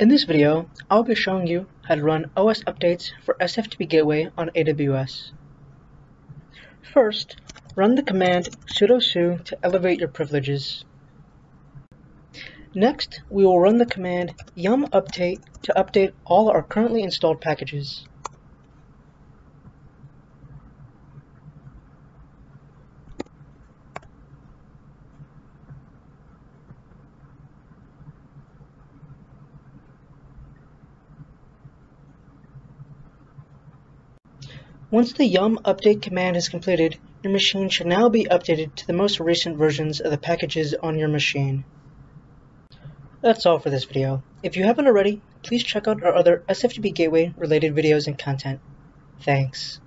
In this video, I'll be showing you how to run OS updates for SFTP Gateway on AWS. First, run the command sudo su to elevate your privileges. Next, we will run the command yum update to update all our currently installed packages. Once the yum update command is completed, your machine should now be updated to the most recent versions of the packages on your machine. That's all for this video. If you haven't already, please check out our other SFTP Gateway related videos and content. Thanks.